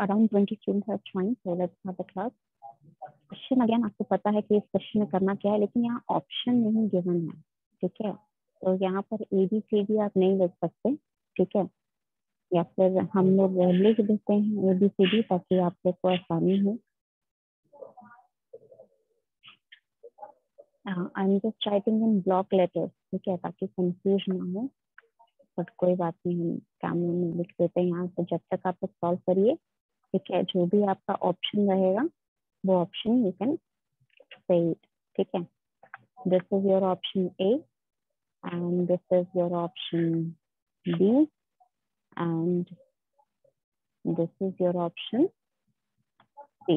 around 20 students have joined, so let's start the class. Question again आपको पता है कि इस क्वेश्चन में करना क्या है लेकिन यहाँ ऑप्शन नहीं गिवन है ठीक है? तो यहाँ पर ए बी सी डी आप नहीं लिख सकते ठीक है? या फिर हम लोग लिख देते हैं ए बी सी डी ताकि आप लोग को आसानी हो। I am just writing in block letters ठीक है? ताकि कंफ्यूज ना हो बट कोई बात नहीं हम कैमरे में लिख देते हैं यहाँ से जब तक आप लोग सॉल्व करिए। ठीक है, जो भी आपका ऑप्शन रहेगा, वो ऑप्शन यू कैन से ठीक है? This is your option A and this is your option B and this is your option C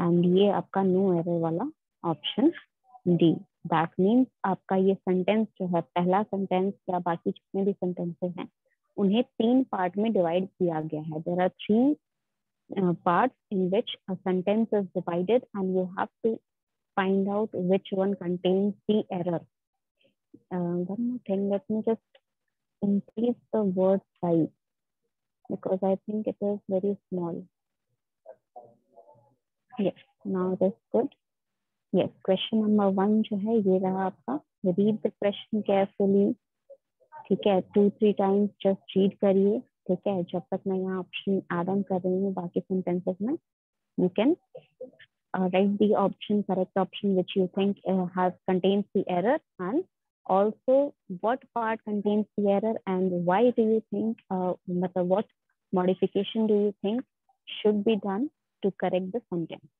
and ये आपका नो एरर वाला ऑप्शन डी दैट मीन्स आपका ये सेंटेंस जो है, पहला सेंटेंस या बाकी जितने भी सेंटेंसेस हैं उन्हें तीन पार्ट में डिवाइड किया गया है there are three parts in which a sentence is divided and you have to find out which one contains the error. Uh, one more thing, let me just increase the word size because I think it is very small. Yes, now that's good. Yes, question number one जो है ये रहा आपका read the question carefully. ठीक है two three times just read करिए ठीक है जब तक मैं यहाँ ऑप्शन एड ऑन कर रही हूँ बाकी सेंटेंसेस में you can write the option correct option which you think uh, has contains the error and also what part contains the error and why do you think uh, what modification do you think should be done to correct the sentence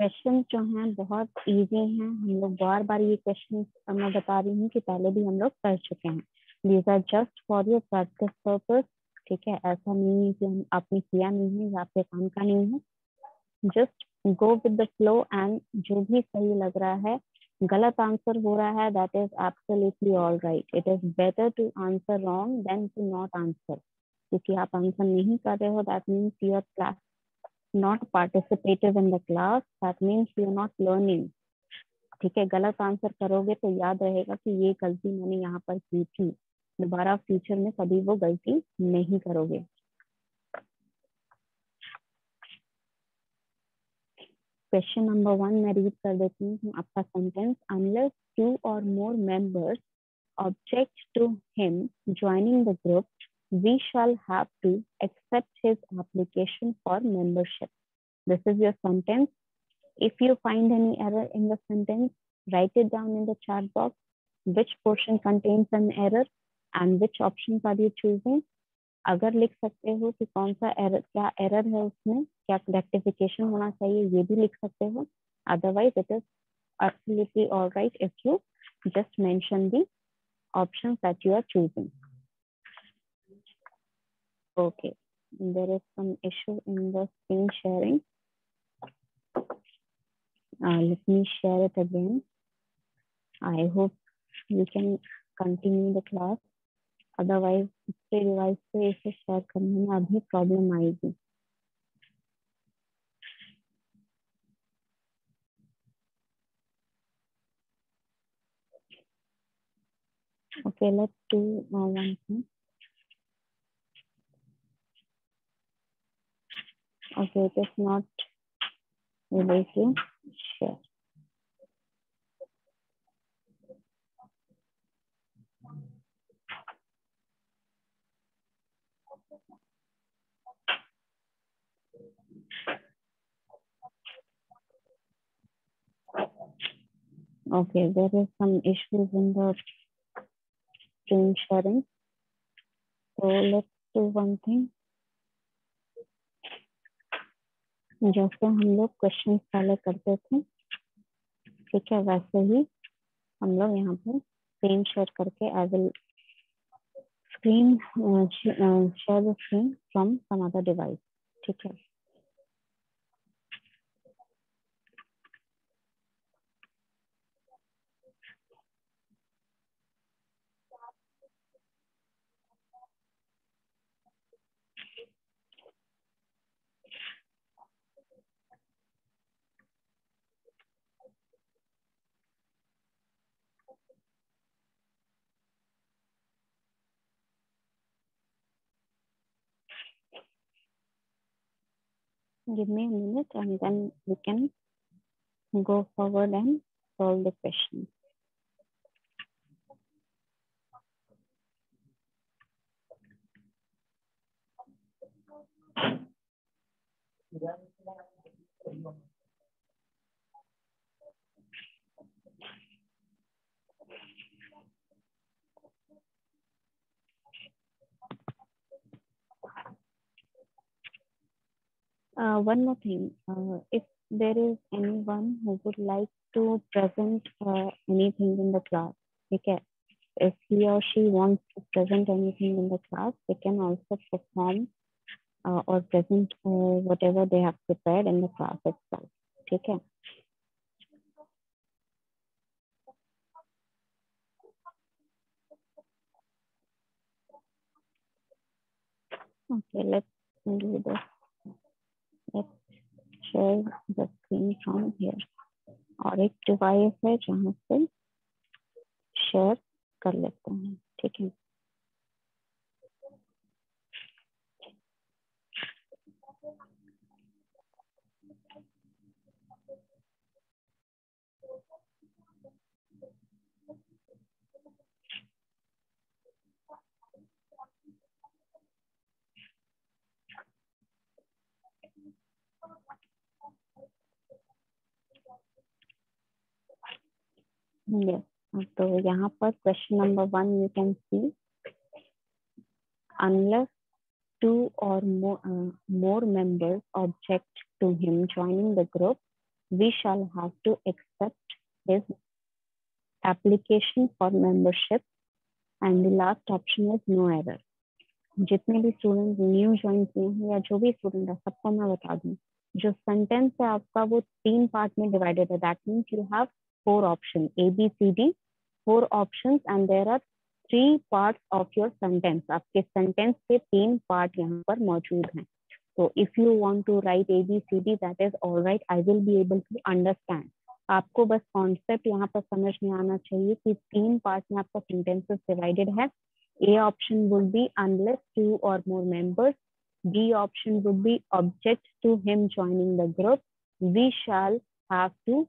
Question जो हैं बहुत easy हैं। हम लोग बार बार ये question मैं बता रही हूँ कि पहले भी हम लोग कर चुके हैं। These are just for your practice purpose ठीक है? ऐसा नहीं है कि हम आपने किया नहीं है या आपके काम का नहीं है। Just go with the flow and जो भी सही लग रहा है, गलत आंसर हो रहा है that is absolutely all right it is better to answer wrong than to not answer क्योंकि आप आंसर नहीं कर रहे हो that means your class not participative in the class, that means you are not learning. ठीक है, गलत answer करोगे तो याद रहेगा कि ये गलती मैंने यहाँ पर की थी। दोबारा फ्यूचर में कभी वो गलती नहीं करोगे। क्वेश्चन नंबर वन मैं रीड कर देती हूँ आपका sentence unless two or more members object to him joining the group we shall have to accept his application for membership. This is your sentence. If you find any error in the sentence, write it down in the chat box. Which portion contains an error and which options are you choosing? अगर लिख सकते हो कि कौन सा error क्या error है उसमें क्या रेक्टिफिकेशन होना चाहिए ये भी लिख सकते हो otherwise it is absolutely all right if you just mention the options that you are choosing. Okay, there is some issue in the screen sharing. Uh, let me share it again. I hope you can continue the class. Otherwise, इसके device पे इसे share करने में अभी problem आएगी Okay, let's do uh, one thing. Okay, it is not to share. Okay, there is some issues in the screen sharing. So let's do one thing. जैसे हम लोग क्वेश्चन पहले करते थे, ठीक है, वैसे ही हम लोग यहाँ पर स्क्रीन शेयर करके I will screen share the screen from some other device ठीक है। Give me a minute and then we can go forward and solve the question. One more thing, uh, if there is anyone who would like to present uh, anything in the class, okay, if he or she wants to present anything in the class, they can also perform uh, or present uh, whatever they have prepared in the class itself, okay. Okay, let's do this. Share the screen from here. और एक device है जहाँ से share कर लेते हैं ठीक है तो यहाँ पर question number one you can see unless two or more members object to him joining the group we shall have to accept his application for membership and the last option is no error जितने भी student new join किए हैं या जो भी student है, सबको मैं बता दूँ, जो सेंटेंस है आपका वो तीन पार्ट में डिवाइडेड है. That means you have four option A B C D four option and there are three part of your sentence आपके सेंटेंस के तीन पार्ट यहाँ पर मौजूद हैं। तो if you want to write A B C D that is all right I will be able to understand आपको बस कॉन्सेप्ट यहाँ पर समझ में आना चाहिए कि तीन पार्ट में आपका सेंटेंसेस डिवाइडेड है। A option would be unless two or more members B option would be object to him joining the group we shall have to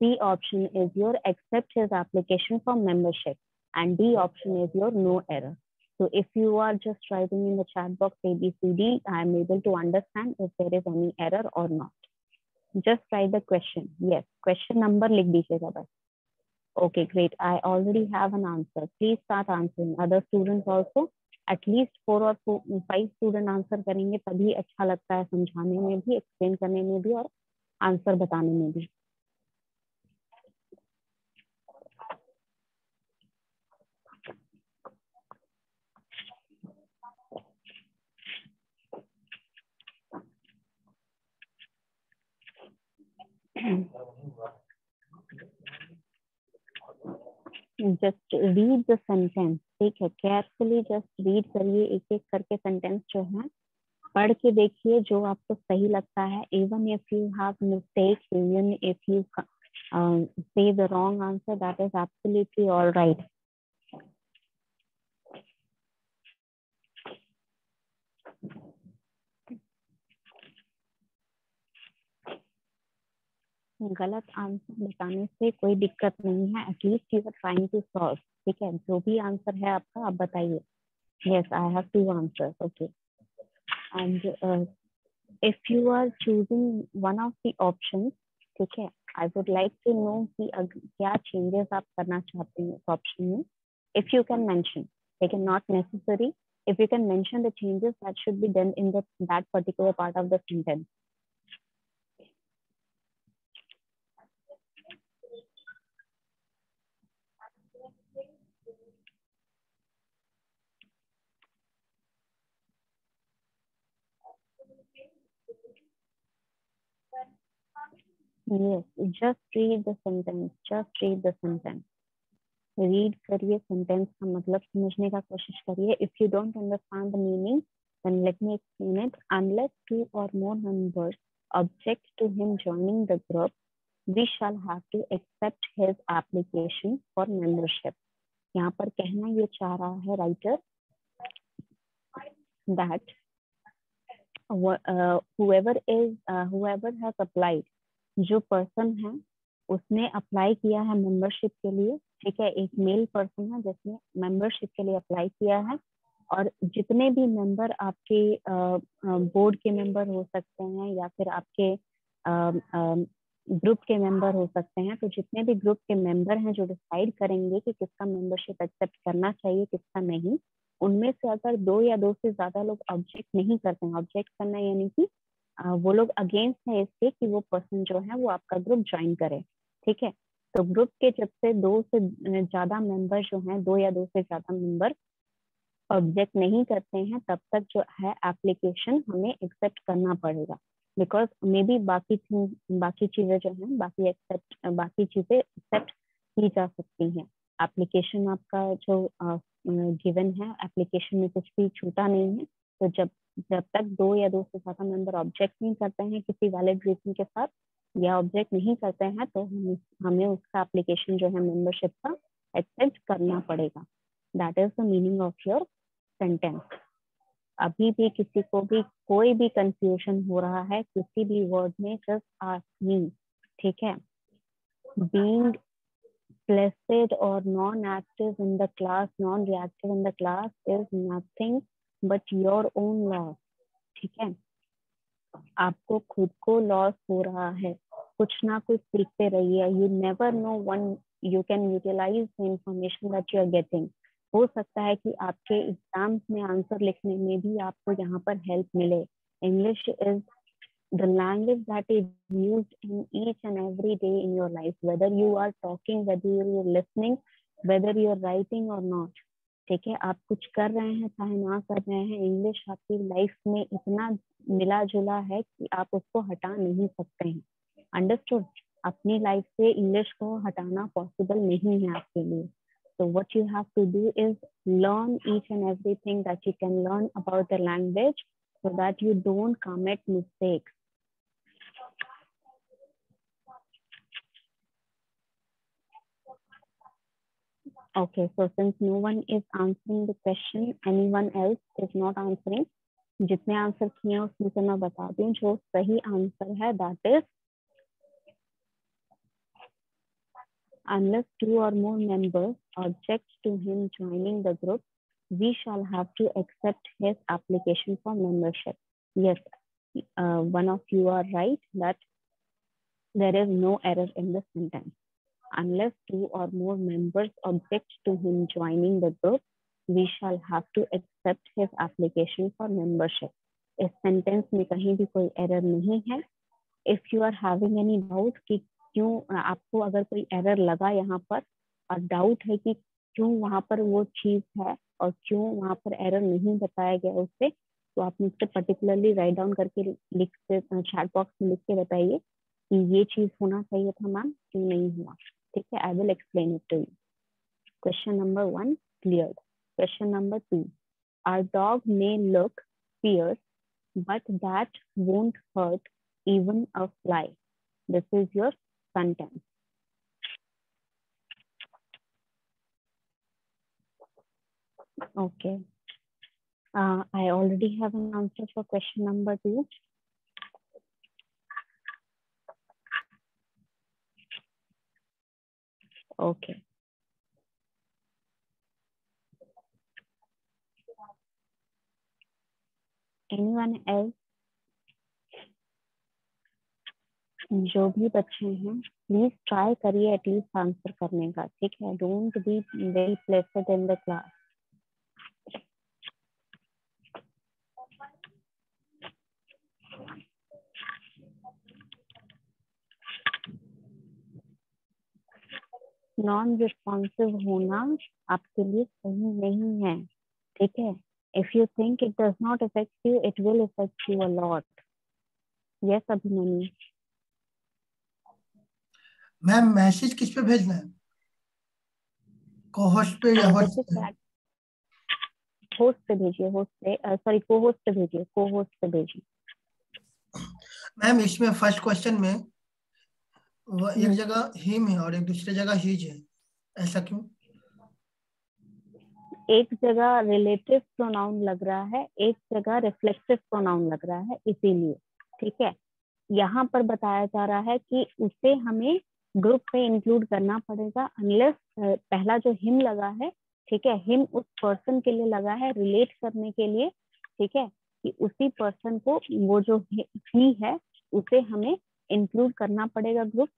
C option is your accept his application for membership and D option is your no error. So if you are just writing in the chat box ABCD, I am able to understand if there is any error or not. Just write the question. Yes, question number लिख दीजिएगा बस. Okay, great. I already have an answer. Please start answering. Other students also. At least four or four, five student answer करेंगे तभी अच्छा लगता है समझाने में भी, explain करने में भी और answer बताने में भी. जस्ट रीड द सेंटेंस ठीक है? केयरफुली जस्ट रीड करिए एक एक करके सेंटेंस जो है, पढ़ के देखिए जो आपको सही लगता है। Even if you have mistake even if you say the wrong answer that is absolutely all right गलत आंसर बताने से कोई दिक्कत नहीं है। At least you are trying to solve ठीक है? जो भी आंसर है आपका, आप बताइए। Yes I have to answer okay and if you are choosing one of the option ठीक है? I would like to know कि क्या चेंजेस आप करना चाहते हैं इस ऑप्शन में। इफ़ यू कैन मेंशन लेकिन not necessary you can mention the changes, that should be done in the, that particular part of the sentence. Yes, just read the sentence. Just read the sentence. Read करिए sentence का मतलब समझने का कोशिश करिए. If you don't understand the meaning, then let me explain it. Unless two or more members object to him joining the group, we shall have to accept his application for membership यहाँ पर कहना ये चाह रहा है writer that whoever is uh, whoever has applied जो person है, उसने अप्लाई किया है मेंबरशिप के लिए, ठीक है? एक मेल पर्सन है जिसने मेंबरशिप के लिए अप्लाई किया है और जितने भी मेंबर आपके बोर्ड के मेंबर हो सकते हैं या फिर आपके ग्रुप के मेंबर हो सकते हैं तो जितने भी ग्रुप के मेंबर हैं जो डिसाइड करेंगे कि किसका मेंबरशिप एक्सेप्ट करना चाहिए, किसका नहीं, उनमें से अगर दो या दो से ज़्यादा लोग ऑब्जेक्ट नहीं करते हैं ऑब्जेक्ट करना यानी कि वो लोग अगेंस्ट है इसके कि वो पर्सन जो है वो आपका ग्रुप ज्वाइन करे, ठीक है? तो ग्रुप के जब से दो से ज़्यादा मेंबर जो हैं, दो या दो से ज़्यादा मेंबर ऑब्जेक्ट नहीं करते हैं, तब तक जो है एप्लीकेशन हमें एक्सेप्ट करना पड़ेगा। बिकॉज़ मे बी बाकी बाकी चीज़ें जो हैं, बाकी एक्सेप्ट बाकी चीज़ें एक्सेप्ट की जा सकती हैं। एप्लीकेशन आपका जो गिवन है एप्लीकेशन में कुछ भी छूटा नहीं है। तो जब जब तक दो या दो से ज़्यादा मेंबर ऑब्जेक्ट नहीं करते हैं किसी वैलिड रीजन के साथ या ऑब्जेक्ट नहीं करते हैं तो हम हमें उसका एप्लीकेशन जो है मेंबरशिप का एक्सेप्ट करना पड़ेगा। That is the meaning of your sentence अभी भी किसी को भी कोई भी कंफ्यूजन हो रहा है किसी भी वर्ड में जस्ट आस्क मी ठीक है? Being placid or non-active in the class, non-reactive in the class is nothing but your own loss ठीक है? आपको खुद को लॉस हो रहा है। कुछ ना कुछ सीखते रहिए। You never know when you can utilize the information that you are getting हो सकता है कि आपके एग्ज़ाम में आंसर लिखने में भी आपको यहाँ पर हेल्प मिले। English is the language that is use in each and every day in your life whether you are talking whether you're listening whether you are writing or not ठीक है, आप कुछ कर रहे हैं, चाहे ना कर रहे हैं इंग्लिश आपकी लाइफ में इतना मिला जुला है कि आप उसको हटा नहीं सकते हैं। अंडरस्टूड अपनी लाइफ से इंग्लिश को हटाना पॉसिबल नहीं है आपके लिए। So what you have to do is learn each and every thing that you can learn about the language so that you don't commit mistakes Okay, so since no one is answering the question, anyone else is not answering. जितने answer किए हैं उसमें से मैं बता दूं जो सही आंसर है that is unless two or more members object to him joining the group, we shall have to accept his application for membership. Yes, uh, one of you are right that there is no error in the sentence. Unless two or more members object to him joining the group, we shall have to accept his application for membership. इस sentence में कहीं भी कोई error नहीं है if you are having any doubt कि क्यों आपको अगर कोई एरर लगा यहाँ पर और डाउट है कि क्यों वहाँ पर वो चीज़ है और क्यों वहाँ पर एरर नहीं बताया गया उससे तो आप मुझसे पर्टिकुलरली राइट डाउन करके लिख चैट बॉक्स में लिख के बताइए कि ये चीज़ होना चाहिए था मैम क्यों नहीं हुआ ठीक है I will explain it to you question number one clear question number two our dog may look fierce, but that won't hurt even a fly. This is your sentence. Okay. Uh, I already have an answer for question number two. Okay. Anyone else? जो भी बच्चे हैं please try करिए at least answer करने का, ठीक है don't be very placid in the class non responsive होना आपके लिए सही नहीं है ठीक है? If you think it does not affect you it will affect you a lot yes Abhimanyu? Ma'am message किस पे भेजना है? को-होस्ट पे या होस्ट पे? होस्ट पे भेजिए होस्ट पे सॉरी को होस्ट पे भेजिए को होस्ट पे भेजिए। मैम इसमें फ़र्स्ट क्वेश्चन में वो एक जगह हिम है और एक दूसरी जगह हिज है। ऐसा क्यों? एक जगह रिलेटिव प्रोनाउन लग रहा है एक जगह रिफ्लेक्सिव प्रोनाउन लग रहा है इसीलिए ठीक है? यहाँ पर बताया जा रहा है कि उसे हमें ग्रुप में इंक्लूड करना पड़ेगा अनलेस पहला जो हिम लगा है ठीक है? हिम उस पर्सन के लिए लगा है रिलेट करने के लिए ठीक है? कि उसी पर्सन को वो जो ही है उसे हमें इंक्लूड करना पड़ेगा ग्रुप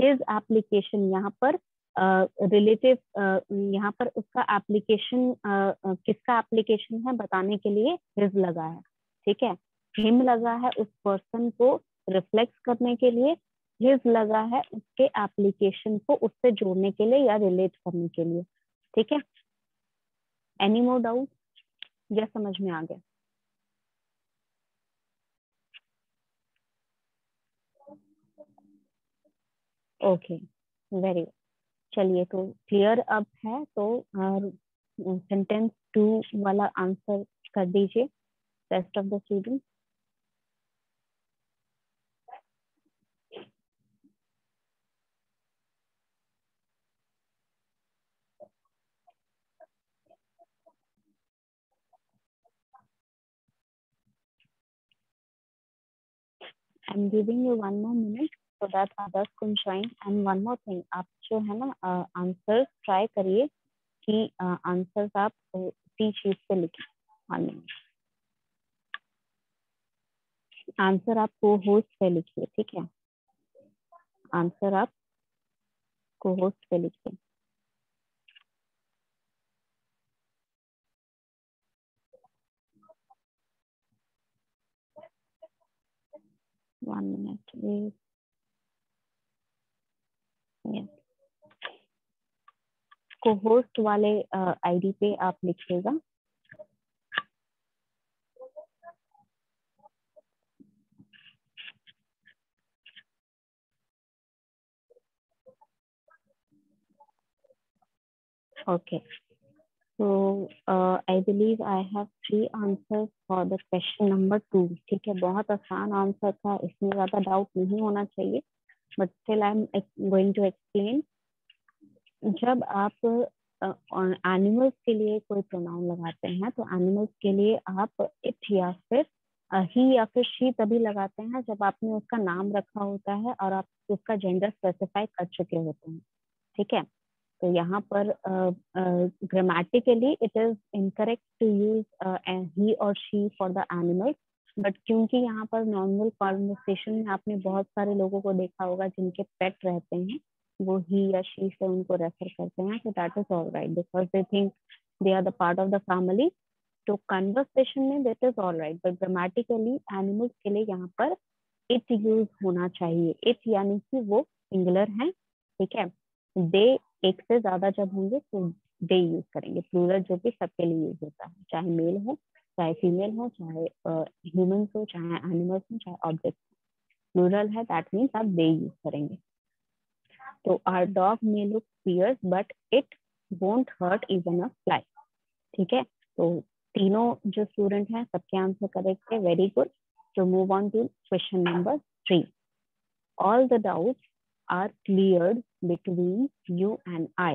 हिज एप्लीकेशन यहाँ पर रिलेटिव uh, uh, यहाँ पर उसका एप्लीकेशन uh, किसका एप्लीकेशन है बताने के लिए हिज लगा है। ठीक है? हिम लगा है उस पर्सन को रिफ्लेक्ट करने के लिए हिज लगा है उसके एप्लीकेशन को उससे जोड़ने के लिए या रिलेट करने के लिए। ठीक है? एनी मोर डाउट या समझ में आ गया। ओके वेरी चलिए तो क्लियर अब है तो सेंटेंस टू वाला आंसर कर दीजिए rest of the student I'm giving you one more minute. So that others can join. And one more thing, आप जो है ना आंसर ट्राई करिए कि आंसर्स आप उसी चीज़ पे लिखें। वन मिनट आंसर आप को होस्ट पे लिखिए ठीक है? आंसर आप को होस्ट पे लिखिए। One minute please को होस्ट वाले आईडी पे आप लिखिएगा। Okay so I believe I have three answer for the question number two ठीक है, बहुत आसान आंसर था, इसमें ज़्यादा डाउट नहीं होना चाहिए। But still I am going to explain जब आप एनिमल्स के लिए कोई प्रोनाउन लगाते हैं तो एनिमल्स के लिए आप इट या फिर ही या फिर शी तभी लगाते हैं जब आपने उसका नाम रखा होता है और आप उसका जेंडर स्पेसिफाई कर चुके होते हैं। ठीक है? तो यहाँ पर grammatically it is incorrect to use he or she for the animals but क्योंकि यहाँ पर नॉर्मल कॉन्वर्सेशन में आपने बहुत सारे लोगों को देखा होगा जिनके पेट रहते हैं, वो ही या शी से उनको रेफर करते हैं तो that is all right because they think they are the part of the family तो कन्वर्सेशन में that is all right but grammatically animals के लिए यहाँ पर इट यूज़ होना चाहिए। इट यानी कि वो सिंगुलर है, ठीक है? दे एक से ज़्यादा जब होंगे तो दे यूज़ करेंगे। प्लूरल जो कि सबके लिए यूज़ होता है, चाहे मेल हो चाहे फीमेल हो, चाहे ह्यूमंस हो, चाहे एनिमल्स हो, चाहे ऑब्जेक्ट प्लूरल है दैट मीन्स आप दे यूज़ करेंगे। तो our dog may look fierce but it won't hurt even a fly ठीक है? तो तीनों जो स्टूडेंट हैं, सबके आंसर करेक्ट है। वेरी गुड तो move on to question number three all the doubts are cleared between you and I.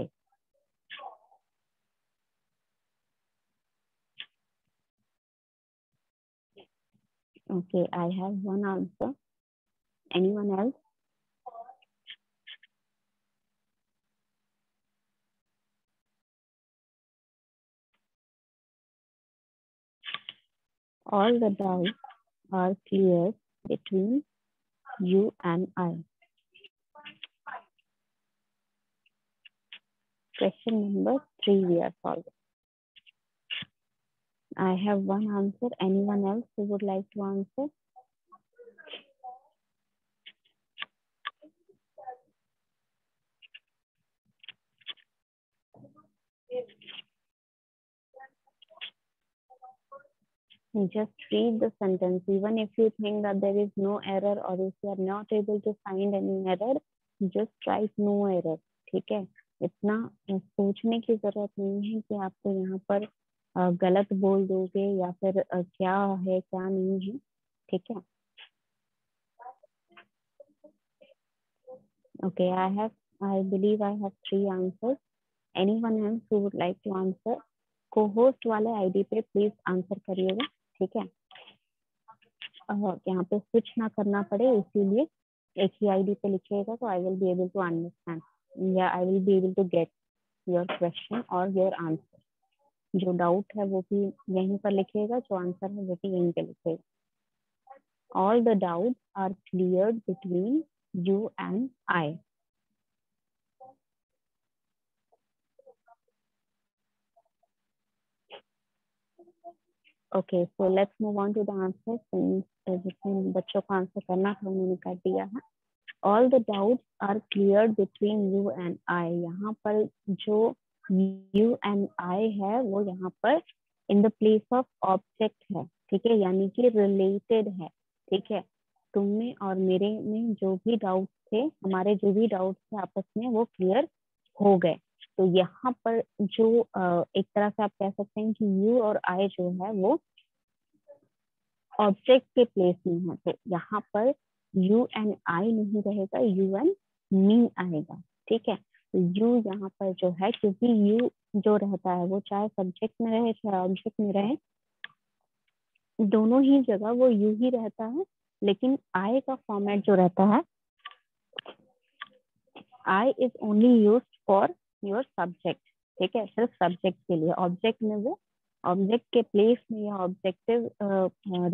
Okay, I have one answer. Anyone else? All the doubts are clear between you and I. Question number three we are solving. I have one answer. Anyone else who would like to answer? Just read the sentence. Even if you think that there is no error or if you are not able to find any error, just write no error. ठीक है इतना सोचने की ज़रूरत नहीं है कि आपको यहाँ पर गलत बोल दोगे या फिर क्या है क्या नहीं है ठीक है Okay, I have, I believe I have three answers. Anyone else who would like to answer? Co-host वाले आईडी पे प्लीज़ आंसर करिएगा ठीक है यहाँ पे स्विच ना करना पड़े इसीलिए एक ही आईडी पे लिखिएगा तो I will be able to understand या I will be able to get your question or your answer जो डाउट है वो भी यहीं पर लिखिएगा जो आंसर है वो भी यहीं पे लिखिएगा all the doubt are clear between you and I so let's move on to the answer since जिसमें बच्चों को आंसर करना था उन्होंने कर दिया है। All the doubts are clear between you and I यहाँ पर जो यू एंड आई है, वो यहाँ पर in the place of object है, ठीक है? यानी कि रिलेटेड है, ठीक है? तुम में और मेरे में जो भी डाउट थे, हमारे जो भी डाउट थे आपस में वो क्लियर हो गए। तो यहाँ पर जो एक तरह से आप कह सकते हैं कि यू और आई जो है, वो ऑब्जेक्ट के प्लेस में है। तो यहाँ पर यू एंड आई नहीं रहेगा यू एंड मी आएगा, ठीक है? यू यहाँ पर जो है, क्योंकि यू जो रहता है, वो चाहे सब्जेक्ट में रहे, चाहे ऑब्जेक्ट में रहे, दोनों ही जगह वो यू ही रहता है, लेकिन आई का फॉर्मेट जो रहता है I is only use for your subject ठीक है? सिर्फ़ सब्जेक्ट के लिए। ऑब्जेक्ट में वो ऑब्जेक्ट के प्लेस में या ऑब्जेक्टिव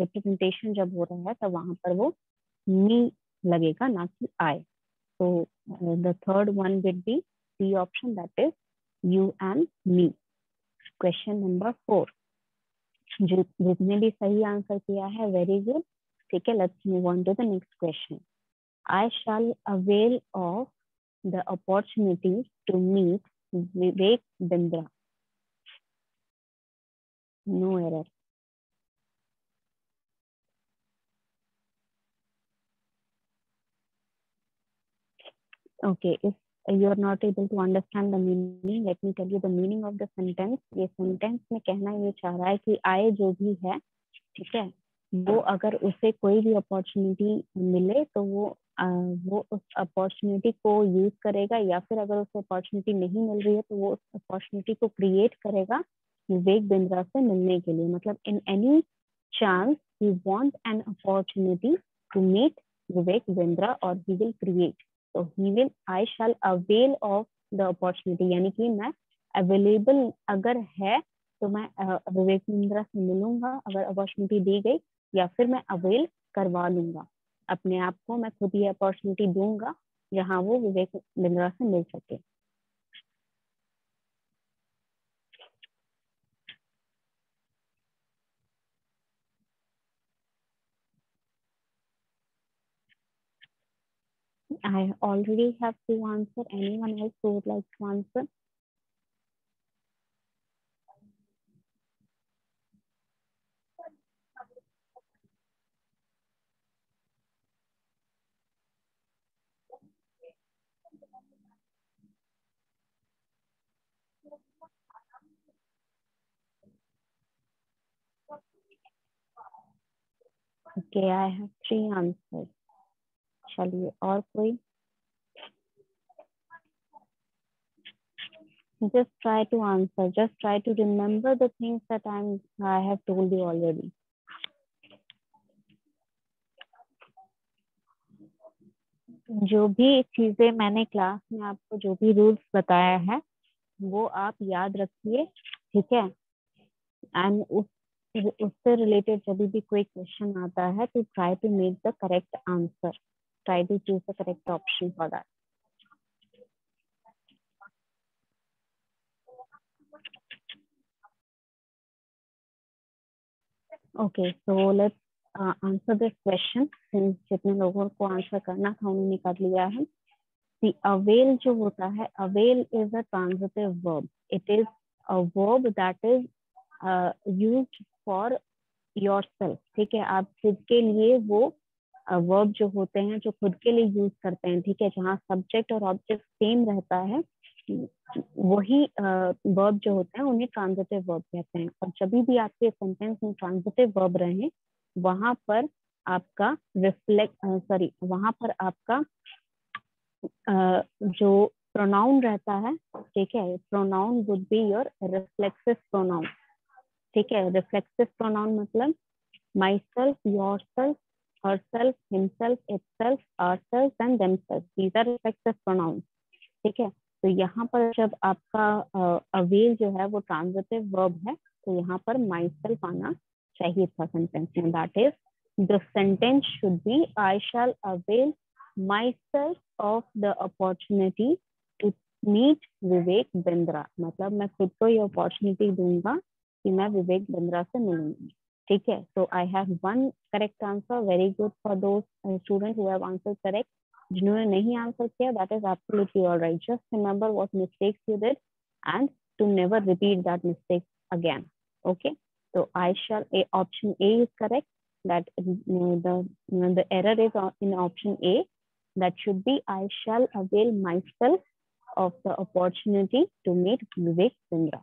रिप्रेजेंटेशन जब हो रहा है, तब वहाँ पर वो मी लगेगा, ना कि आई तो the third one would be C option that is you and me question number four जितने भी सही आंसर किया है वेरी गुड ठीक है let's move on to the next question I shall avail of the opportunity to meet Vivek Bindra no error okay, if you are not able to understand the meaning. Let me tell you the meaning of the sentence. ये sentence में कहना ये चाह रहा है कि आए जो भी है ठीक है? वो अगर उसे कोई भी अपॉर्चुनिटी मिले तो वो आ, वो उस अपॉर्चुनिटी को यूज़ करेगा या फिर अगर उसे अपॉर्चुनिटी नहीं मिल रही है तो वो उस अपॉर्चुनिटी को क्रिएट करेगा विवेक बिंद्रा से मिलने के लिए। मतलब in any chance he want an opportunity to meet Vivek Bindra or he will create तो he will I shall avail of the opportunity यानी कि मैं अवेलेबल अगर है तो मैं विवेक बिंद्रा से मिलूँगा, अगर अपॉर्चुनिटी दी गई, या फिर मैं अवेल करवा लूँगा। अपने आप को मैं खुद ये अपॉर्चुनिटी दूँगा, जहाँ वो विवेक बिंद्रा से मिल सके। I already have to answer. Anyone else who would like to answer? Okay, I have three answers. चलिए और कोई just try to answer. Just try to remember the things जो भी चीज़ें मैंने क्लास में आपको जो भी रूल्स बताया है, वो आप याद रखिए, ठीक है? एंड उस, उससे रिलेटेड जब भी कोई क्वेश्चन आता है तो try to make the correct answer try to choose the correct option for that okay so let's answer this question जितने लोगों को आंसर करना था, उन्होंने कर लिया है। दी अवेल जो होता है avail is a transitive verb it is a verb that is used for yourself ठीक है, आप खुद के लिए वो वर्ब जो होते हैं, जो खुद के लिए यूज़ करते हैं, ठीक है, जहाँ सब्जेक्ट और ऑब्जेक्ट सेम रहता है, वही वर्ब जो होते हैं, उन्हें ट्रांजिटिव वर्ब कहते हैं। और जब भी आपके सेंटेंस में ट्रांजिटिव वर्ब रहे, वहाँ पर आपका रिफ्लेक्ट सॉरी वहाँ पर आपका जो प्रोनाउन रहता है, ठीक है pronoun would be your reflexive pronoun ठीक है रिफ्लेक्सिव प्रोनाउन मतलब myself yourself herself, himself, itself, ourselves and themselves. These are reflexive pronouns. ठीक है तो यहाँ पर जब आपका अवेल जो है वो ट्रांजिटिव वर्ब है तो यहाँ पर माई आना चाहिए था सेंटेंस में that is the sentence should be I shall avail myself of the opportunity to meet Vivek Bindra मतलब मैं खुद को ये अपॉर्चुनिटी दूँगा कि मैं विवेक बिंद्रा से मिलूँगी ठीक है so I have one correct answer very good for those student who have answer correct जिन्होंने नहीं आंसर किया that is absolutely alright just remember what mistakes you did and to never repeat that mistake again okay so i shall a option a is correct that the the error is in option a that should be i shall avail myself of the opportunity to meet vivek sindra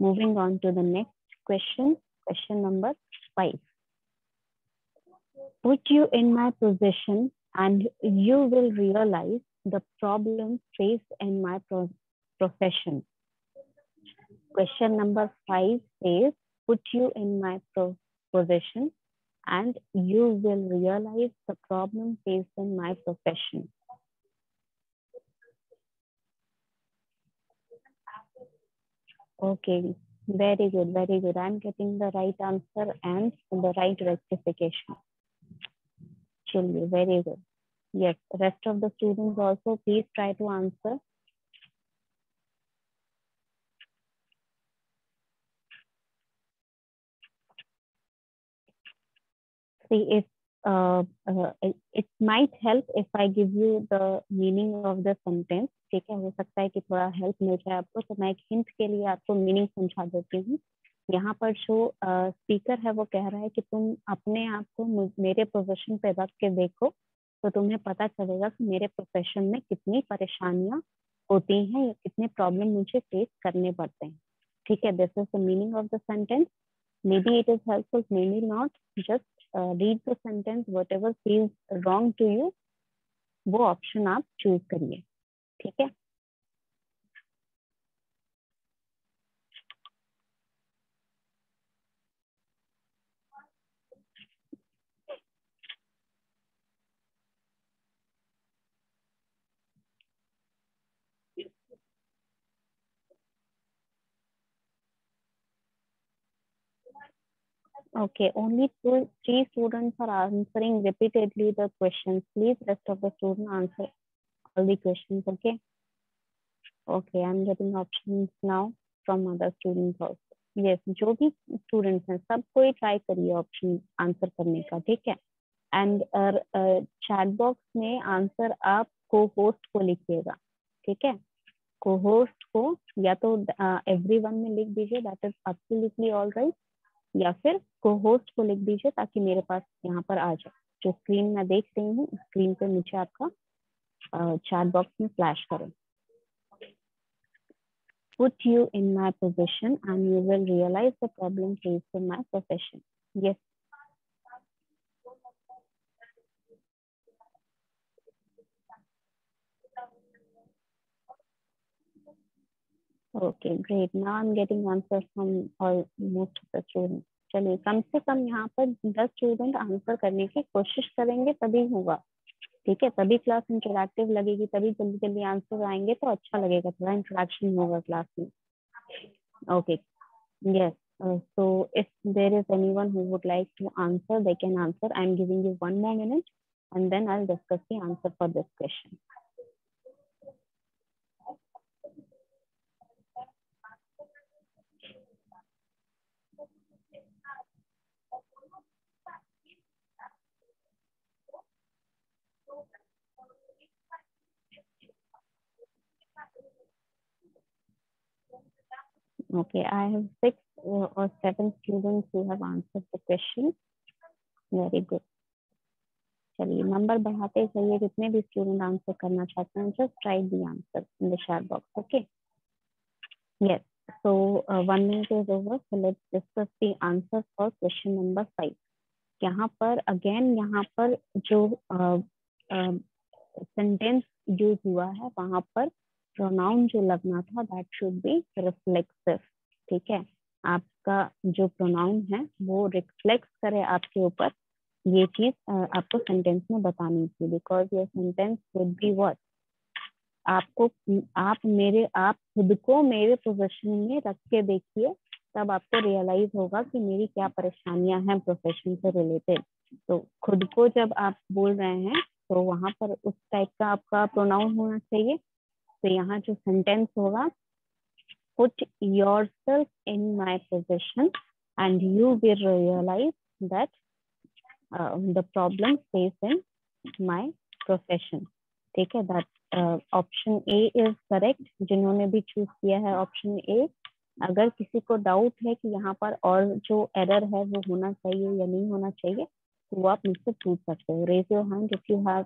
moving on to the next question Question number five. Put you in my position and you will realize the problem faced in my pro profession. Question number five says, put you in my position and you will realize the problem faced in my profession. Okay, very good, very good. I'm getting the right answer and the right rectification. Chilly, very good. Yes, rest of the students also, please try to answer. See, if uh, uh, it, it might help if I give you the meaning of the sentence. ठीक है? हो सकता है कि थोड़ा help मिल जाए आपको तो मैं एक हिंट के लिए आपको मीनिंग समझा देती हूँ। यहाँ पर जो स्पीकर है वो कह रहा है कि तुम अपने आप को मेरे प्रोफेशन पे रख के देखो तो तुम्हें पता चलेगा कि मेरे प्रोफेशन में कितनी परेशानियाँ होती हैं या कितने प्रॉब्लम मुझे फेस करने पड़ते हैं। ठीक है? This is the meaning of the sentence maybe it is helpful maybe not just read the sentence whatever feels wrong to you वो ऑप्शन आप चूज़ करिए। ठीक है? Okay, only two, three students are answering repeatedly the questions. Please, rest of the students answer all the questions, okay? Okay, I'm getting options now from other students also. Yes, जो भी students हैं सबको ही try करिए option answer करने का ठीक है and chat box में आंसर आप को होस्ट को लिखिएगा है को होस्ट को या तो uh, वन में लिख दीजिए that is absolutely all right या फिर को होस्ट को लिख दीजिए ताकि मेरे पास यहाँ पर आ जाए जो स्क्रीन मैं देख रही हूँ स्क्रीन पे नीचे आपका चैट बॉक्स में फ्लैश करें put you in my position and you will realize the problem faced in my profession. Yes. Okay, great. Now I'm getting answers from all most of the students. चलिए, कम से कम यहाँ पर दस student answer करने की कोशिश करेंगे, तभी होगा। ठीक है, तभी क्लास इंटरक्टिव लगेगी, तभी जल्दी जल्दी आंसर आएँगे तो अच्छा लगेगा, थोड़ा इंट्रोडक्शन होगा क्लास में। Okay yes so if there is anyone like to answer they can answer I am giving you one more minute and then I discuss the answer for this question Okay, I have six or seven students who have answered the question. Very good. चलिए number बढ़ाते चलिए जितने भी student answer करना चाहते हैं just try the answer in the share box okay yes so one minute is over so let's discuss the answer for question number five यहाँ पर अगेन यहाँ पर जो सेंटेंस uh, यूज़ uh, हुआ है वहाँ पर प्रोनाउन जो लगना था दैट शुड बी रिफ्लेक्सिव ठीक है? आपका जो प्रोनाउन है, वो रिफ्लेक्स करे आपके ऊपर ये चीज़ आपको सेंटेंस में बतानी थी। बिकॉज़ ये सेंटेंस वुड बी वर्ड आपको, आप मेरे, आप खुद को मेरे पोजिशन में रख के देखिए, तब आपको रियलाइज़ होगा कि मेरी क्या परेशानियाँ हैं प्रोफेशन से रिलेटेड तो खुद को जब आप बोल रहे हैं तो वहाँ पर उस टाइप का आपका प्रोनाउन होना चाहिए। तो यहाँ जो सेंटेंस होगा put yourself in my position and you will realize that uh, the problem face in my profession. ठीक है? That option A is correct जिन्होंने भी चूज़ किया है ऑप्शन ए अगर किसी को डाउट है कि यहाँ पर और जो एरर है वो होना चाहिए या नहीं होना चाहिए तो वो आप मुझसे पूछ सकते हो। Raise your hand if you have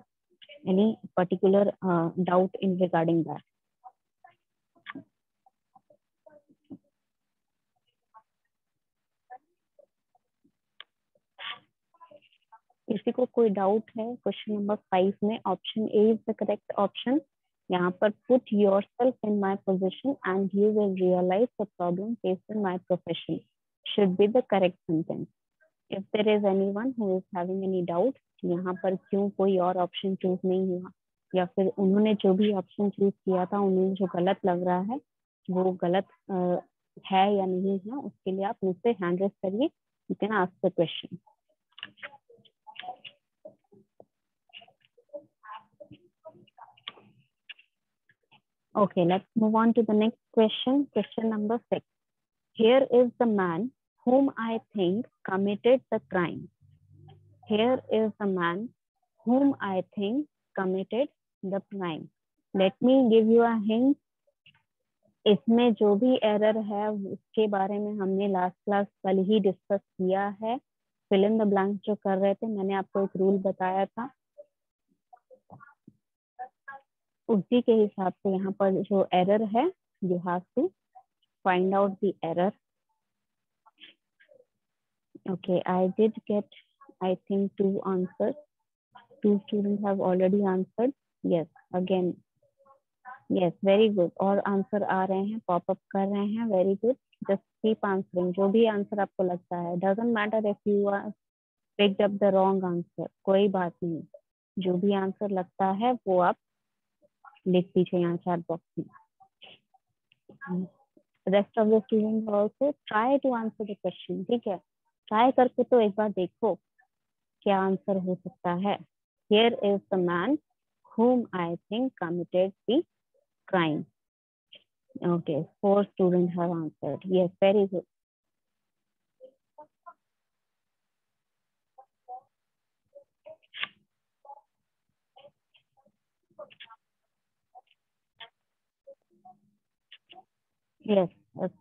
any particular doubt in regarding that किसी को कोई डाउट है क्वेश्चन नंबर फाइव में option A is the correct option यहाँ पर put yourself in my position and you will realise the problem face in my profession should be the correct sentence if there is anyone who is having any doubt यहाँ पर क्यों कोई और option choose नहीं हुआ? या फिर उन्होंने जो भी ऑप्शन चूज़ किया था, उन्हें जो गलत लग रहा है, वो गलत है या नहीं है, उसके लिए आप मुझसे हैंड रेस करिए. You can ask the question Okay, let's move on to the next question. Question number six. Here is the man whom I think committed the crime. Here is the man whom I think committed the crime. Let me give you a hint. इसमें जो भी error है उसके बारे में हमने last class कल ही discuss किया है फिल इन द ब्लैंक जो कर रहे थे मैंने आपको एक रूल बताया था उसी के हिसाब से यहाँ पर जो एरर है you have to find out the error okay, i did get, i think, two answers. Two students have already answered. Yes, again. Yes, very good. और आंसर आ रहे हैं पॉप अप कर रहे हैं very good just keep answering जो भी answer आपको लगता है. Doesn't matter if you are picked up the wrong answer कोई बात नहीं. जो भी आंसर लगता है, वो आप लिख दीजिए यहाँ चैट बॉक्स में rest of the student also try to answer the question ठीक है ट्राई करके तो एक बार देखो क्या आंसर हो सकता है here is the man whom I think committed the crime. Okay, four students have answered. Yes, very good. Yes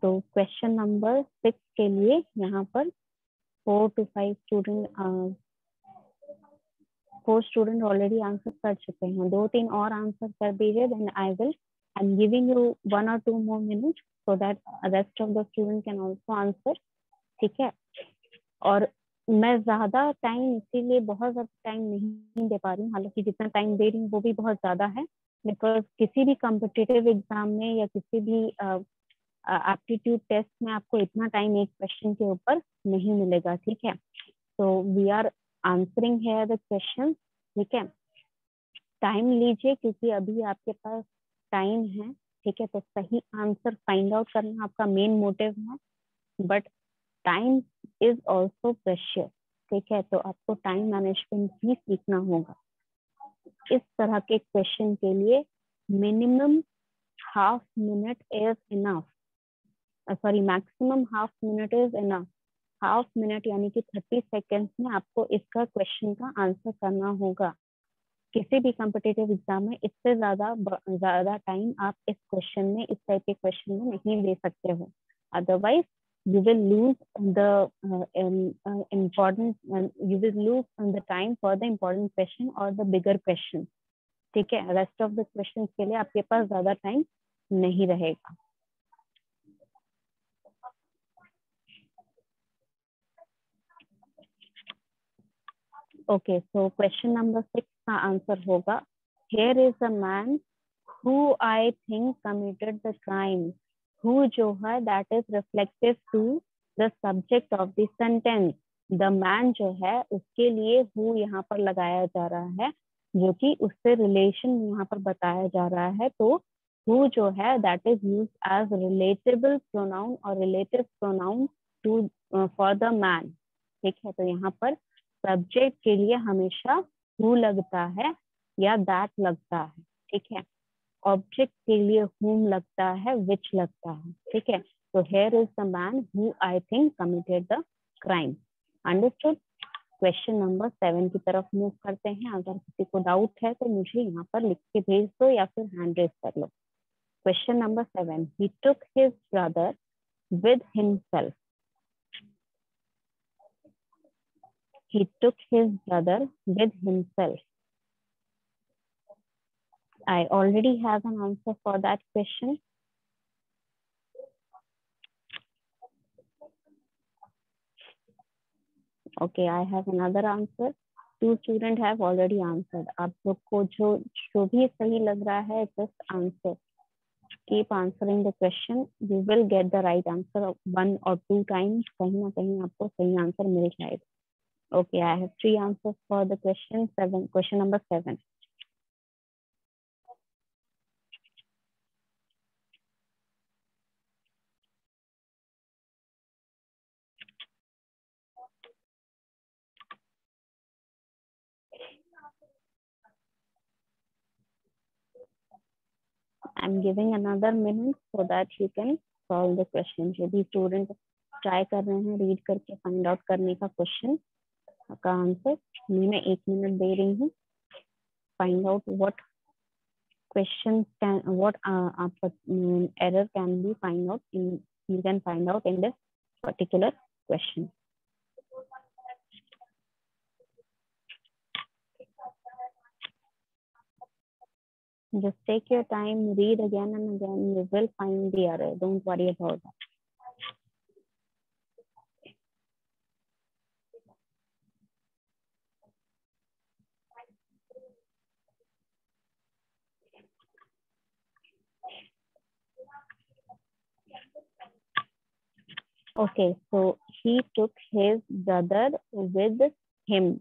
तो क्वेश्चन नंबर सिक्स के लिए यहाँ पर four to five student four student already answer कर चुके हैं। दो तीन और आंसर कर दीजिए then I will I am giving you one और two more minute so that rest of the student can also answer ठीक है? और मैं ज़्यादा टाइम इसीलिए बहुत ज़्यादा टाइम नहीं दे पा रही हूँ, हालाँकि जितना टाइम दे रही हूँ वो भी बहुत ज़्यादा है। बिकॉज़ किसी भी कम्पिटेटिव एग्ज़ाम में या किसी भी एप्टीट्यूड टेस्ट में आपको इतना टाइम एक क्वेश्चन के ऊपर नहीं मिलेगा, ठीक है? तो वी आर आंसरिंग है द क्वेश्चन ठीक है? टाइम लीजिए क्योंकि अभी आपके पास टाइम है, ठीक है? तो सही आंसर फाइंड आउट करना आपका मेन मोटिव है but time is also precious ठीक है? तो आपको टाइम मैनेजमेंट भी सीखना होगा। इस तरह के क्वेश्चन के लिए minimum half minute is enough sorry maximum half minute is enough half minute यानी कि थर्टी सेकेंड्स में आपको इसका क्वेश्चन का आंसर करना होगा। किसी भी कम्पिटेटिव एग्ज़ाम में इससे ज़्यादा ज़्यादा टाइम आप इस क्वेश्चन में इस टाइप के क्वेश्चन में नहीं दे सकते हो। Otherwise uh, um, uh, important uh, you will lose the time for the important question or the bigger question ठीक है? रेस्ट ऑफ़ द क्वेश्चन के लिए आपके पास ज़्यादा टाइम नहीं रहेगा। Okay so question number six का आंसर होगा. Here is a man who I think committed the crime who जो है that is reflective to the subject of the sentence the man जो है, उसके लिए हु यहाँ पर लगाया जा रहा है, जो कि उससे रिलेशन यहाँ पर बताया जा रहा है तो हु जो है that is use as relatable pronoun और relative pronoun to for the man ठीक है तो यहाँ पर सब्जेक्ट के लिए हमेशा हु लगता है या दैट लगता है, ठीक है? ऑब्जेक्ट के लिए हुम लगता है विच लगता है, ठीक है? तो here is the man who I think committed the crime understood question number seven की तरफ़ मूव करते हैं। अगर किसी को डाउट है तो मुझे यहाँ पर लिख के भेज दो या फिर हैंड रेज कर लो। Question number seven he took his brother with himself he took his brother with himself. I already have an answer for that question. Okay, I have another answer. Two students have already answered. आप लोग को जो जो भी सही लग रहा है just answer. Keep answering the question. You will get the right answer one or two times. कहीं ना कहीं आपको सही answer मिल जाएगा. Okay, I have three answers for the question seven. Question number seven. I'm giving another minute so that you can solve the question. जो भी student try कर रहे हैं read करके find out करने का question का आंसर मैं एक मिनट दे रही हूँ find out what questions can what uh, uh, um, error can be find out in you can find out in this particular question just take your time read again and again you will find the error don't worry about that okay, so he took his brother with him.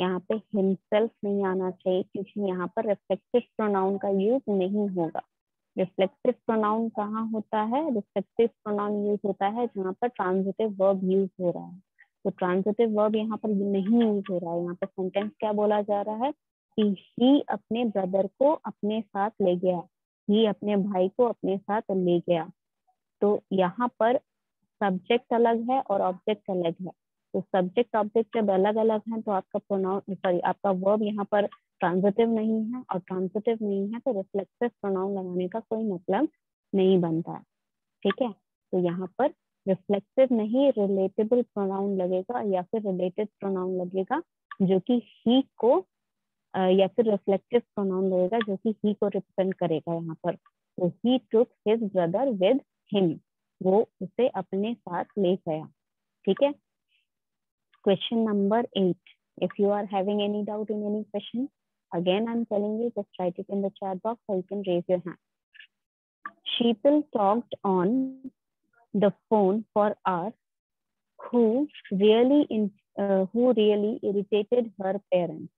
यहाँ पे himself नहीं आना चाहिए, क्योंकि यहाँ पर reflective pronoun का use नहीं होगा। रिफ्लेक्टिव प्रोनाउन कहाँ होता है? रिफ्लेक्टिव प्रोनाउन यूज़ होता है जहाँ पर ट्रांजिटिव वर्ब यूज़ हो रहा है। तो ट्रांजिटिव वर्ब यहाँ पर नहीं यूज़ हो रहा है। यहाँ पर सेंटेंस क्या बोला जा रहा है? कि ही अपने ब्रदर को अपने साथ ले गया। ही अपने भाई को अपने साथ ले गया। तो यहाँ पर सब्जेक्ट अलग है और ऑब्जेक्ट अलग है। तो सब्जेक्ट ऑब्जेक्ट जब अलग अलग है तो आपका प्रोनाउन सॉरी आपका वर्ब यहाँ पर ट्रांजिटिव नहीं है और ट्रांजिटिव नहीं है तो रिफ्लेक्सिव प्रोनाउन लगाने का कोई मतलब नहीं बनता है। ठीक है? तो यहाँ पर रिफ्लेक्सिव नहीं रिलेटेबल प्रोनाउन लगेगा या फिर रिलेटेड प्रोनाउन लगेगा, जो कि ही को या फिर रिफ्लेक्टिव प्रोनाउन लगेगा, जो कि ही को रिप्रेजेंट करेगा यहाँ पर। तो he took his brother with him वो उसे अपने साथ ले गया। ठीक है? Question number eight if you are having any doubt in any question again I am telling you just write it in the chat box I can raise your hand Sheetal talked on the phone for hours who really in who really irritated her parents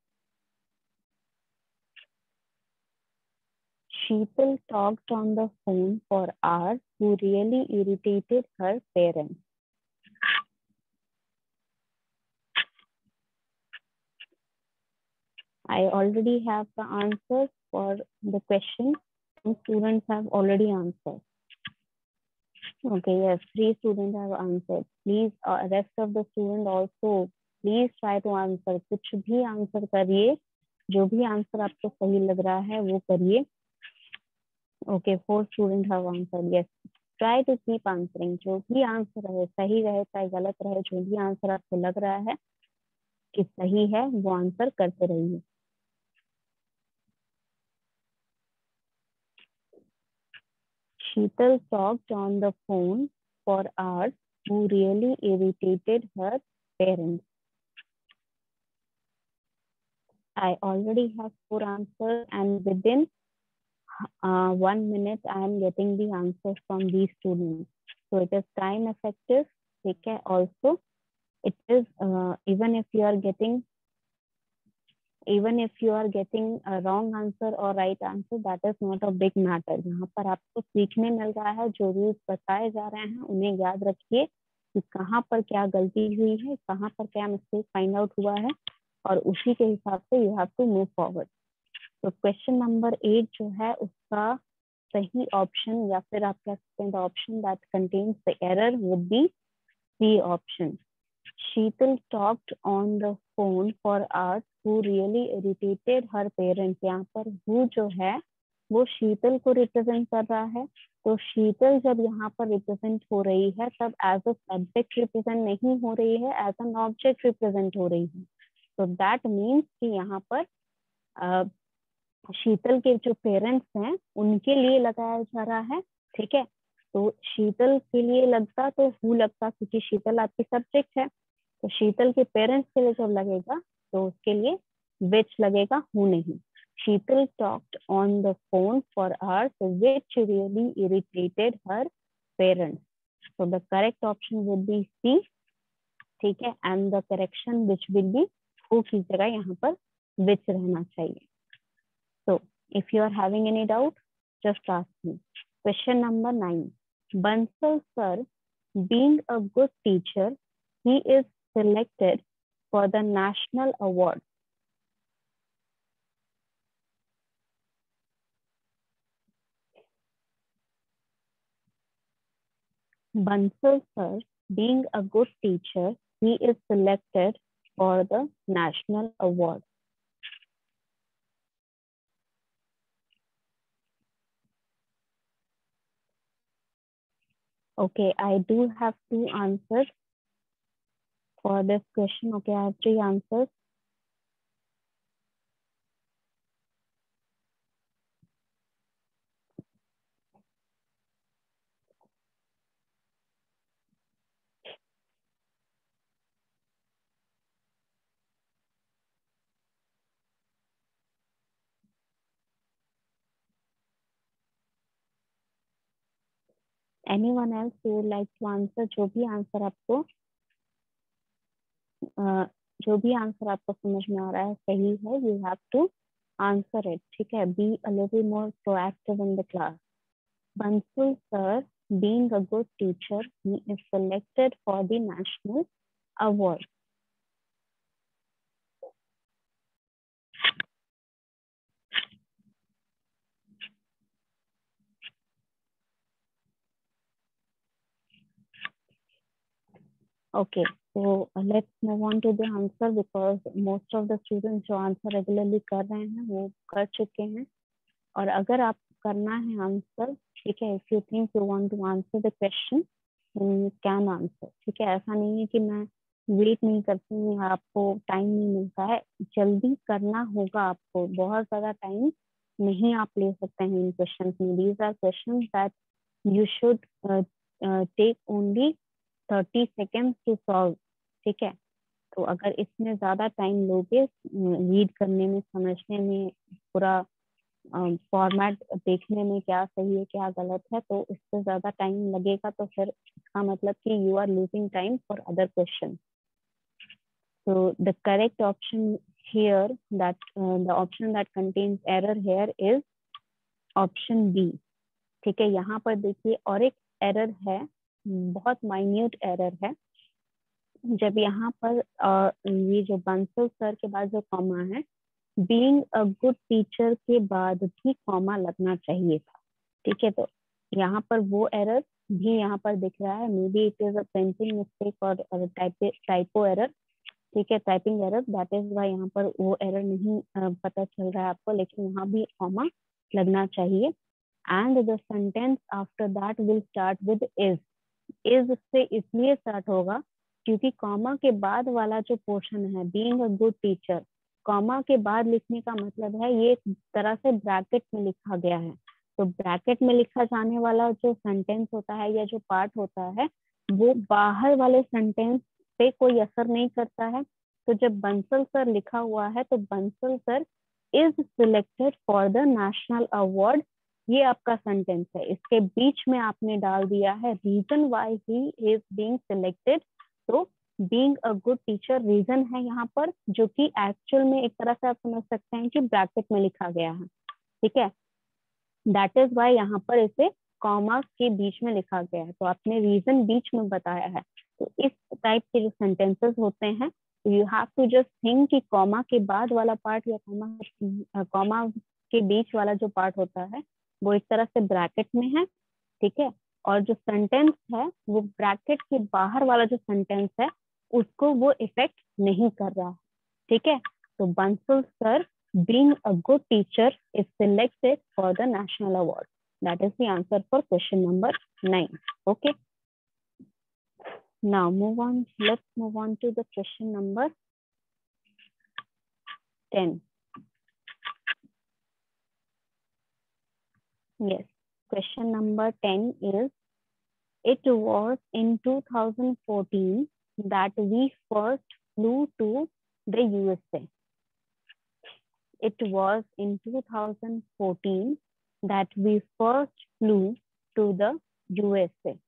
Sheetal talked on the phone for hours who really irritated her parents. I already have the answers for the question. Some students have already answered. Okay, yes, three students have answered. Please, uh, rest of the student also, please try to answer. कुछ भी answer करिए जो भी answer आपको सही लग रहा है वो करिए okay four student have answered yes try to keep answering जो भी आंसर रहे, सही रहे, चाहे गलत रहे, जो भी आंसर आपको लग रहा है कि सही है, वो आंसर करते रहिए। Sheetal talked on the phone for hours who really irritated her parents I already have four answer and with uh, one minute I am getting the answers from these students. So it is time effective. Okay. Also, it is uh, even if you are getting even if you are getting a wrong answer or right answer that is not a big matter यहाँ पर आपको सीखने मिल रहा है जो rules बताए जा रहे हैं उन्हें याद रखिए कि कहाँ पर क्या गलती हुई है कहाँ पर क्या मिस्टेक फाइंड आउट हुआ है और उसी के हिसाब से you have to move forward तो क्वेश्चन नंबर एट जो है, उसका सही ऑप्शन या फिर आप कह सकते हैं option that contains the error would be C option Sheetal talked on the phone for hours who really irritated her parents यहाँ पर हु जो है, वो शीतल को रिप्रेजेंट कर रहा है। तो शीतल जब यहाँ पर रिप्रेजेंट हो रही है, तब एज अ सब्जेक्ट रिप्रेजेंट नहीं हो रही है एज एन ऑब्जेक्ट रिप्रेजेंट हो रही है। तो दैट मीन्स कि यहाँ पर शीतल के जो पेरेंट्स हैं, उनके लिए लगाया जा रहा है, ठीक है? तो शीतल के लिए लगता तो हु लगता, क्योंकि शीतल आपकी सब्जेक्ट है। तो शीतल के पेरेंट्स के लिए जब लगेगा तो उसके लिए विच लगेगा, हु नहीं। Sheetal talked on the phone for hours which really irritated her parents so the correct option would be C, ठीक है? And the correction which will be who की जगह यहाँ पर विच रहना चाहिए। So if you are having any doubt, just ask me. Question number nine. Bansal sir, being a good teacher, he is selected for the national award. Bansal sir, being a good teacher, he is selected for the national award. Okay, I do have two answers for this question. Okay, I have three answers. Anyone else you like to answer जो भी answer आपको? uh, जो भी answer आपको समझ में आ रहा है सही है you have to answer it ठीक है? Be a little more proactive in the class Bansal sir, being a good teacher, he is selected for the national award. Okay, so uh, let's move on to the answer because most of the students जो answer regularly कर रहे हैं वो कर चुके हैं। और अगर आप करना है आंसर ठीक है if you think you want to answer the question you can answer ठीक है ऐसा नहीं है कि मैं वेट नहीं करती हूँ आपको टाइम नहीं मिलता है। जल्दी करना होगा आपको। बहुत ज़्यादा टाइम नहीं आप ले सकते हैं इन क्वेश्चन में। These are question that you should take only thirty second to solve ठीक है? तो अगर इसमें ज़्यादा टाइम लोगे रीड करने में समझने में पूरा फॉर्मेट देखने में क्या सही है क्या गलत है तो इससे ज़्यादा टाइम लगेगा तो फिर इसका मतलब कि you are losing time for other question so the correct option here that uh, the option that error here is option B. ठीक है? यहाँ पर देखिए और एक एरर है बहुत माइन्यूट एरर है। जब यहाँ पर आ, ये जो बंसल सर के बाद जो कॉमा है बीइंग अ गुड टीचर के बाद भी कॉमा लगना चाहिए था। ठीक है तो यहाँ पर वो एरर भी यहाँ पर दिख रहा है। Maybe it is a printing mistake और टाइपो एरर ठीक है typing error that is why यहाँ पर वो एरर नहीं पता चल रहा है आपको लेकिन वहाँ भी कॉमा लगना चाहिए। And the sentence after that will start with is is से इसलिए स्टार्ट होगा क्योंकि कॉमा के बाद वाला जो पोर्शन है being a good teacher comma के बाद लिखने का मतलब है ये एक तरह से ब्रैकेट में लिखा गया है। तो ब्रैकेट में लिखा जाने वाला जो सेंटेंस होता है या जो पार्ट होता है, वो बाहर वाले सेंटेंस पे कोई असर नहीं करता है। तो जब बंसल सर लिखा हुआ है तो Bansal sir is selected for the national award ये आपका सेंटेंस है। इसके बीच में आपने डाल दिया है reason why he is being selected तो being a good teacher reason है यहाँ पर, जो कि एक्चुअल में एक तरह से आप समझ सकते हैं कि ब्रैकेट में लिखा गया है। ठीक है? दैट इज़ वाई यहाँ पर इसे कॉमा के बीच में लिखा गया है। तो आपने रीजन बीच में बताया है। तो इस टाइप के जो सेंटेंसेस होते हैं you have to just think कि कॉमा के बाद वाला पार्ट या कॉमा कॉमा के बीच वाला जो पार्ट होता है वो एक तरह से ब्रैकेट में है, ठीक है? और जो सेंटेंस है, वो ब्रैकेट के बाहर वाला जो सेंटेंस है, उसको वो इफ़ेक्ट नहीं कर रहा, ठीक है? तो Bansal sir being a good teacher is selected for the national award that is the answer for question number nine okay now move on let's move on to the question number ten Yes. Question number 10 is, it was in 2014 that we first flew to the USA. It was in 2014 that we first flew to the USA.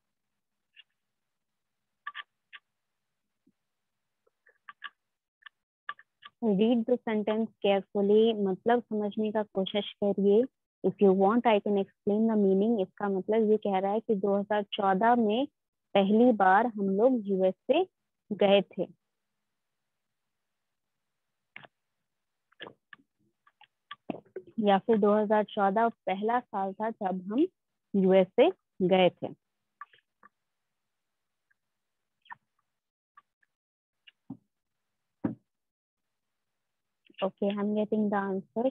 Read the sentence carefully, मतलब समझने का कोशिश करिए if you want I can explain the meaning इसका मतलब ये कह रहा है कि 2014 में पहली बार हम लोग यूएसए गए थे। या फिर 2014 पहला साल था जब हम यूएसए गए थे। Okay okay, i'm getting the answer.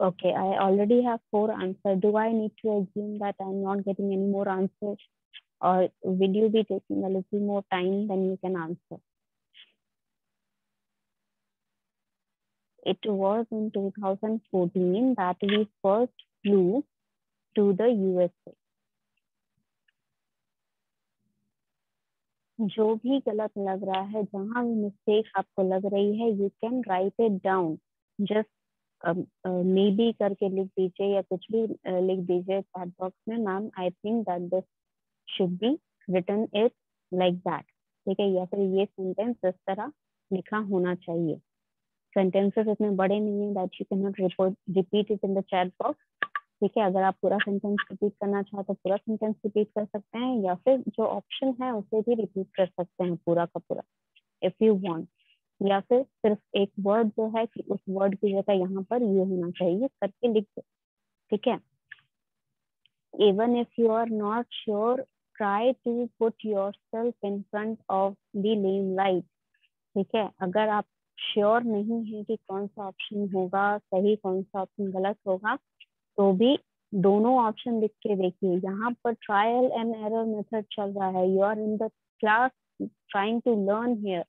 Okay, I already have four answers. Do I need to assume that I'm not getting any more answers? Or will you be taking a little more time than you can answer? It was in 2014 that we first flew to the USA. जो भी गलत लग रहा है जहाँ भी mistake आपको लग रही है you can write it down just maybe करके लिख दीजिए या कुछ भी लिख दीजिए चैट बॉक्स में। Ma'am I think that this should be written it like that ठीक है, या फिर ये सेंटेंस इस तरह लिखा होना चाहिए। सेंटेंसेस इतने बड़े नहीं है that you can not report repeat it in the chat box ठीक है, अगर आप पूरा सेंटेंस रिपीट करना चाहते तो पूरा सेंटेंस रिपीट कर सकते हैं, या फिर जो ऑप्शन है उसे भी रिपीट कर सकते हैं पूरा का पूरा इफ़ यू वांट या फिर सिर्फ़ एक वर्ड जो है कि उस वर्ड की जगह यहाँ पर ये होना चाहिए, करके लिख दो, ठीक है? Even if you are not sure try to put yourself in front of the lamp light ठीक है? अगर आप श्योर नहीं है कि कौन सा ऑप्शन होगा, सही कौन सा ऑप्शन गलत होगा तो भी दोनों ऑप्शन लिख के देखिए। यहाँ पर ट्रायल एंड एरर मेथड चल रहा है। You are in the class trying to learn here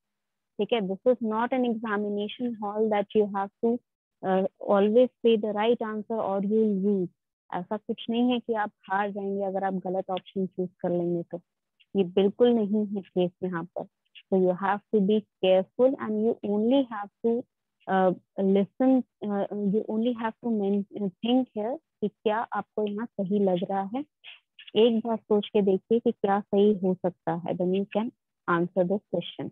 ठीक है? This is not an examination hall that you have to always pay the right answer और यू यूज़ ऐसा कुछ नहीं है कि आप हार जाएँगे अगर आप गलत ऑप्शन चूज़ कर लेंगे तो। ये बिल्कुल नहीं है केस यहाँ पर। So you have to be careful and you only have to uh, listen uh, you only have to think here कि क्या आपको यहाँ सही लग रहा है। एक बार सोच के देखिए कि क्या सही हो सकता है। Then you can answer this question.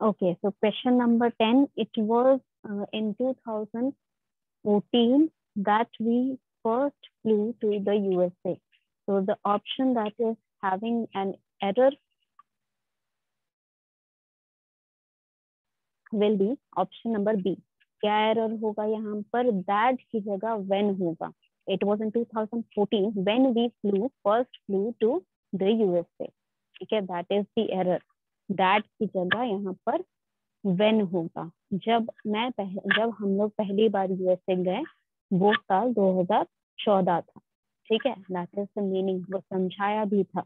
Okay, so question number 10, it was uh, in 2014 that we first flew to the USA. So the option that is having an error will be option number B. क्या error होगा यहाँ पर that की जगह when होगा it was in 2014 when we flew first flew to the USA ठीक है that is the error That की जगह यहाँ पर वेन होगा। जब मैं पह, जब हम लोग पहली बार यूएसए गए वो साल 2014 था। ठीक है? दैट इज़ द मीनिंग वो समझाया भी था।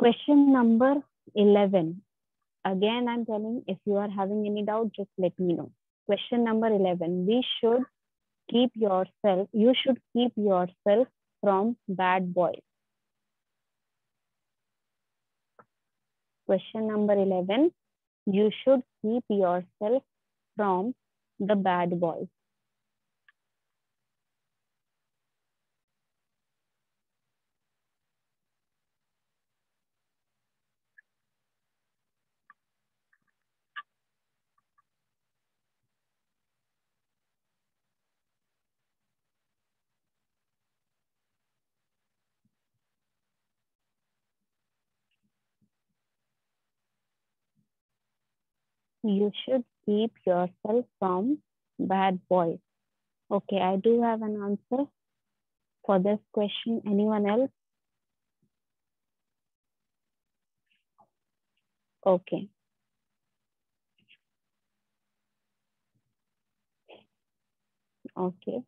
Question number 11 again I am telling if you are having any doubt just let me know question number 11 we should keep yourself you should keep yourself from bad boys question number 11 you should keep yourself from the bad boys you should keep yourself from bad boys. Okay, I do have an answer for this question. Anyone else? Okay. Okay.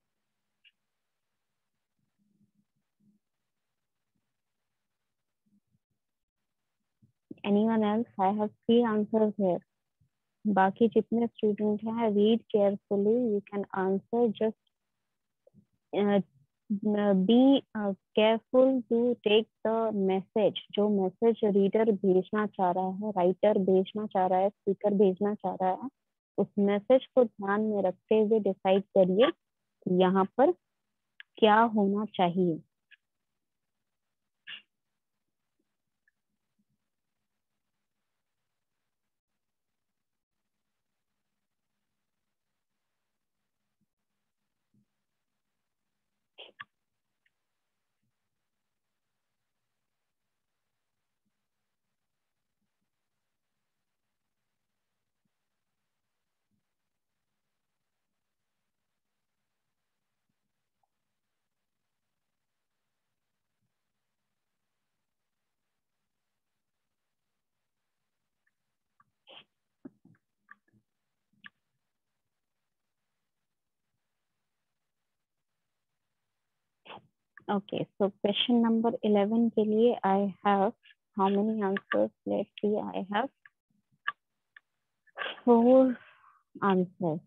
Anyone else? I have three answers here. बाकी जितने student हैं read carefully you can answer just be careful to take the message जो message reader भेजना चाह रहा है writer भेजना चाह रहा है स्पीकर भेजना चाह रहा है, उस मैसेज को ध्यान में रखते हुए डिसाइड करिए यहाँ पर क्या होना चाहिए। Okay, so question number 11 के लिए I have how many answers? Let's see, I have four answers.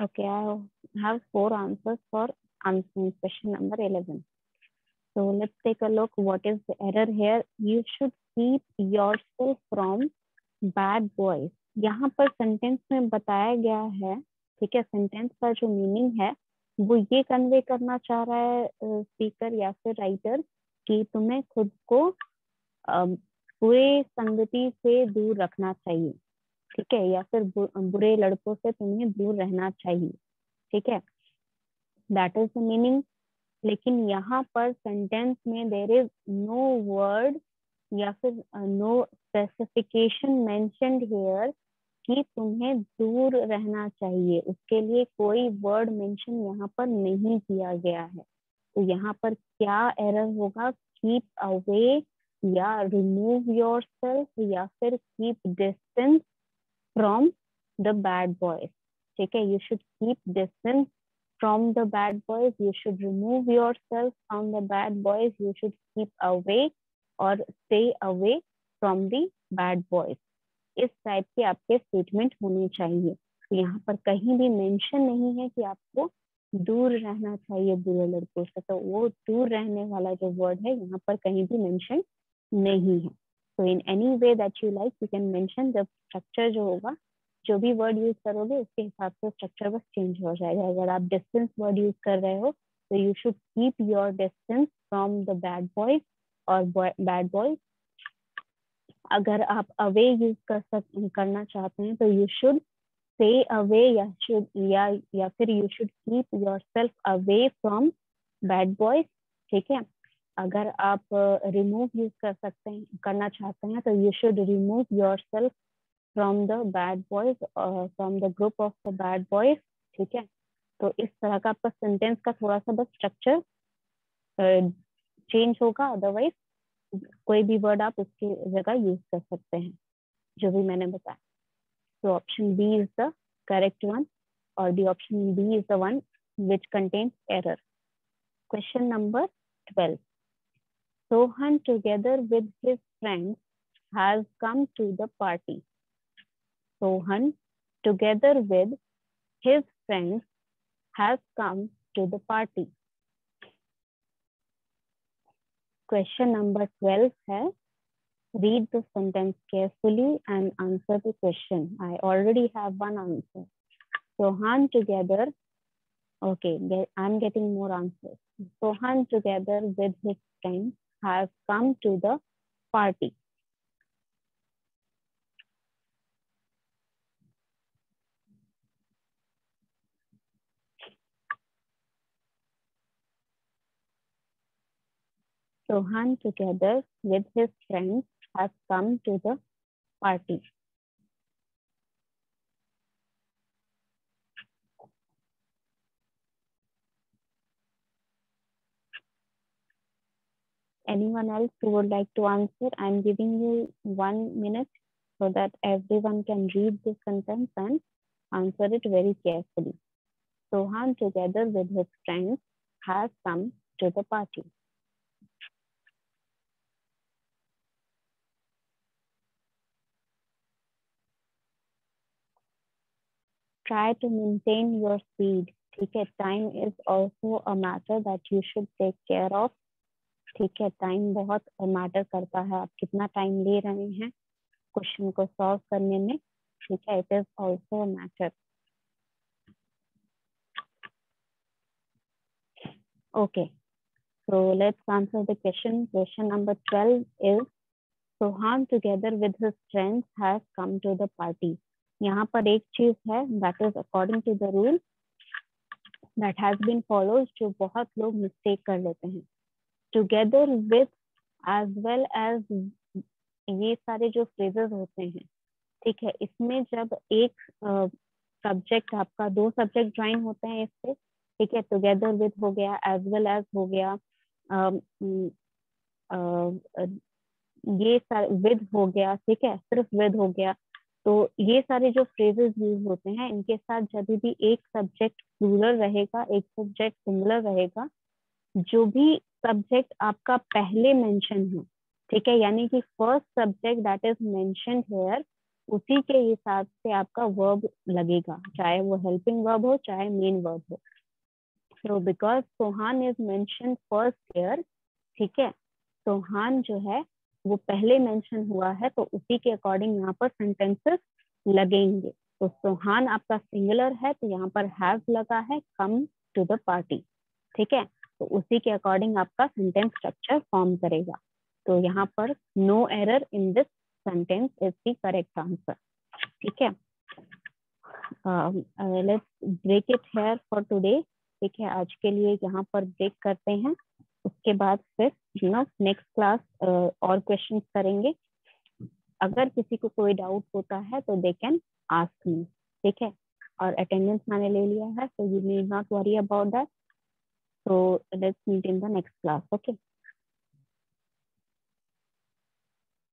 Okay, I have four answers for answering question number 11. So let's take a look. What is the error here? You should keep yourself from bad boys यहाँ पर sentence में बताया गया है, ठीक है sentence का जो मीनिंग है, वो ये कन्वे करना चाह रहा है स्पीकर या फिर राइटर कि तुम्हें खुद को बुरे संगति से दूर रखना चाहिए, ठीक है, या फिर बुरे लड़कों से तुम्हें दूर रहना चाहिए, ठीक है। दैट इज़ द मीनिंग लेकिन यहाँ पर सेंटेंस में देर इज़ नो वर्ड या फिर नो स्पेसिफिकेशन मेंशनड हेयर कि तुम्हें दूर रहना चाहिए। उसके लिए कोई वर्ड मेंशन यहाँ पर नहीं किया गया है। तो यहाँ पर क्या एरर होगा? कीप अवे या रिमूव योर सेल्फ या फिर keep distance from the bad boys ठीक है? You should keep distance from the bad boys you should remove yourself from the bad boys you should keep away और stay away from the bad boys इस type के आपके statement होने चाहिए। तो यहाँ पर कहीं भी मेंशन नहीं है कि आपको दूर रहना चाहिए बुरे लड़कों से। तो वो दूर रहने वाला जो वर्ड है, यहाँ पर कहीं भी मेंशन नहीं है। तो in any way that you like you can mention जब स्ट्रक्चर जो होगा, जो भी वर्ड यूज़ करोगे, उसके हिसाब से स्ट्रक्चर बस चेंज हो जाएगा। अगर आप डिस्टेंस वर्ड यूज़ कर रहे हो तो you should keep your distance from the bad boys और बैड बॉयज़ अगर आप अवे यूज़ कर सक, करना चाहते हैं तो यू शुड से अवे या शुड या या फिर you should keep yourself away from bad boys ठीक है? अगर आप रिमूव यूज़ कर सकते हैं, करना चाहते हैं तो you should remove yourself from the bad boys from the group of the bad boys ठीक है? तो इस तरह का आपका सेंटेंस का थोड़ा सा बस स्ट्रक्चर चेंज होगा अदरवाइज़ कोई भी वर्ड आप उसकी जगह यूज़ कर सकते हैं, जो भी मैंने बताया। तो option B is the correct one और the option B is the one which contain error question number twelve Sohan together with his friend has come to the party Sohan together with his friend has come to the party Question number 12 है read the sentence carefully and answer the question. I already have one answer. Sohan together, okay, I'm getting more answers. Sohan together with his friends has come to the party. Sohan together with his friends has come to the party. Anyone else who would like to answer? I'm giving you one minute so that everyone can read the sentence and answer it very carefully. Sohan together with his friends has come to the party. Try to maintain your speed ठीक है time is also a matter that you should take care of ठीक है time बहुत matter करता है आप कितना time ले रहे हैं क्वेश्चन को सॉल्व करने में ठीक है it is also a matter okay so let's answer the question question number 12 is sohan together with his friends has come to the party यहाँ पर एक चीज़ है that is according to the rule that has been followed जो बहुत लोग mistake कर लेते हैं। Together with as well as ये सारे जो फ्रेजेस होते हैं ठीक है? इसमें जब एक सब्जेक्ट uh, आपका दो सब्जेक्ट ज्वाइन होते हैं इससे ठीक है? टुगेदर विद हो गया एज वेल एज हो गया uh, uh, ये विद हो गया ठीक है? सिर्फ़ विद हो गया। तो ये सारे जो फ्रेजेस यूज़ होते हैं, इनके साथ जब भी एक सब्जेक्ट प्लूरल रहेगा, एक सब्जेक्ट सिंगुलर रहेगा, जो भी सब्जेक्ट आपका पहले मेंशन है, ठीक है? यानी कि first subject that is mention here उसी के हिसाब से आपका वर्ब लगेगा, चाहे वो हेल्पिंग वर्ब हो, चाहे मेन वर्ब हो। So because Sohan is mention first here ठीक है? सोहान जो है वो पहले मेंशन हुआ है तो उसी के अकॉर्डिंग यहाँ पर सेंटेंसेस लगेंगे। तो सोहान आपका सिंगुलर है तो यहाँ पर हैव लगा है कम टू द पार्टी ठीक है? तो उसी के अकॉर्डिंग आपका सेंटेंस स्ट्रक्चर फॉर्म करेगा। तो यहाँ पर no error in this sentence is the correct answer ठीक है? Let's break it here for today ठीक है? आज के लिए यहाँ पर ब्रेक करते हैं। उसके बाद फिर यू नो नेक्स्ट क्लास और क्वेश्चन करेंगे। अगर किसी को कोई डाउट होता है तो दे कैन आस्क मी ठीक है? और अटेंडेंस मैंने ले लिया है so you need not worry about that so let's meet in the next class okay?